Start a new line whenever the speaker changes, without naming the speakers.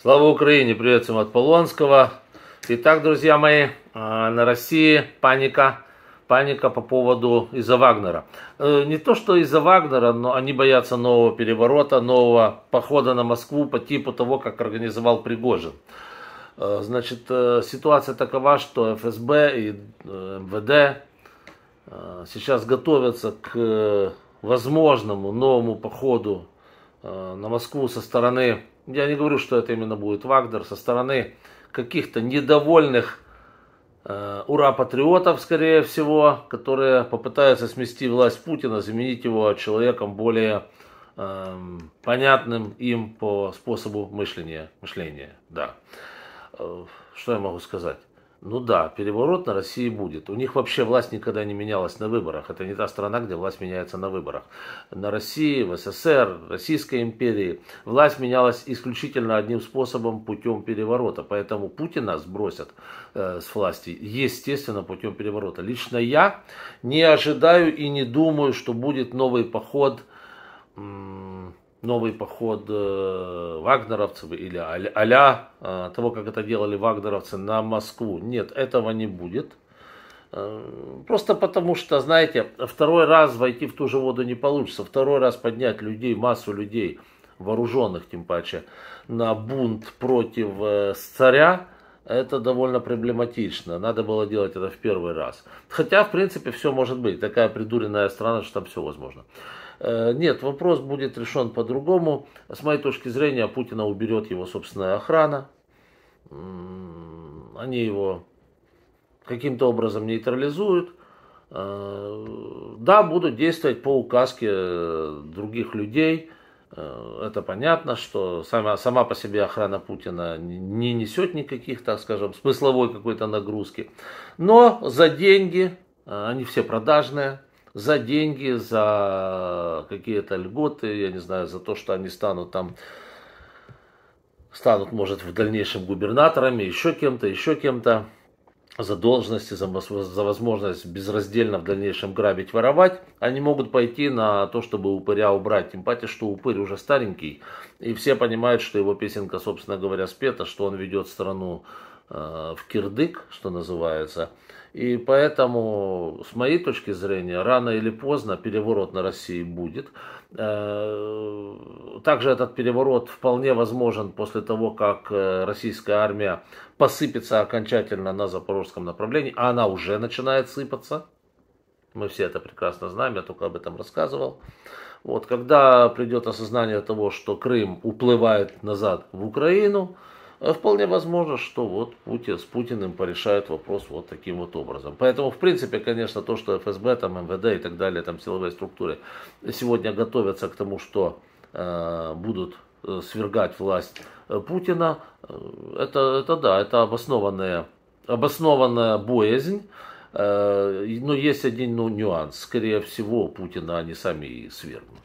Слава Украине! Привет всем от Полонского. Итак, друзья мои, а, на России паника. Паника по поводу из-за Вагнера. Э, не то, что из-за Вагнера, но они боятся нового переворота, нового похода на Москву по типу того, как организовал Пригожин. Э, значит, э, ситуация такова, что ФСБ и МВД сейчас готовятся к возможному новому походу на Москву со стороны я не говорю, что это именно будет Вагнер, со стороны каких-то недовольных э, ура-патриотов, скорее всего, которые попытаются смести власть Путина, заменить его человеком более э, понятным им по способу мышления. мышления да. Э, что я могу сказать? Ну да, переворот на России будет. У них вообще власть никогда не менялась на выборах. Это не та страна, где власть меняется на выборах. На России, в СССР, Российской империи власть менялась исключительно одним способом, путем переворота. Поэтому Путина сбросят э, с власти, естественно, путем переворота. Лично я не ожидаю и не думаю, что будет новый поход новый поход э, вагнеровцев или а-ля э, того, как это делали вагнеровцы на Москву. Нет, этого не будет. Э, просто потому что, знаете, второй раз войти в ту же воду не получится. Второй раз поднять людей, массу людей, вооруженных тем паче, на бунт против царя, это довольно проблематично. Надо было делать это в первый раз. Хотя, в принципе, все может быть. Такая придуренная страна, что там все возможно. Э, нет, вопрос будет решен по-другому. С моей точки зрения, Путина уберет его собственная охрана. Они его каким-то образом нейтрализуют. Э, да, будут действовать по указке э, других людей. Это понятно, что сама, сама по себе охрана Путина не несет никаких, так скажем, смысловой какой-то нагрузки. Но за деньги, они все продажные, за деньги, за какие-то льготы, я не знаю, за то, что они станут там, станут, может, в дальнейшем губернаторами, еще кем-то, еще кем-то, за должности, за, за возможность безраздельно в дальнейшем грабить, воровать, они могут пойти на то, чтобы упыря убрать. Тем паче, что упырь уже старенький, и все понимают, что его песенка, собственно говоря, спета, что он ведет страну в кирдык, что называется – и поэтому, с моей точки зрения, рано или поздно переворот на России будет. Э, также этот переворот вполне возможен после того, как э, российская армия посыпется окончательно на запорожском направлении, а она уже начинает сыпаться. Мы все это прекрасно знаем, я только об этом рассказывал. Вот, когда придет осознание того, что Крым уплывает назад в Украину, вполне возможно, что вот Путин с Путиным порешают вопрос вот таким вот образом. Поэтому, в принципе, конечно, то, что ФСБ, там, МВД и так далее, там силовые структуры сегодня готовятся к тому, что э, будут э, свергать власть э, Путина, э, это, это да, это обоснованная, обоснованная боязнь. Э, но есть один ну, нюанс. Скорее всего, Путина они сами и свергнут.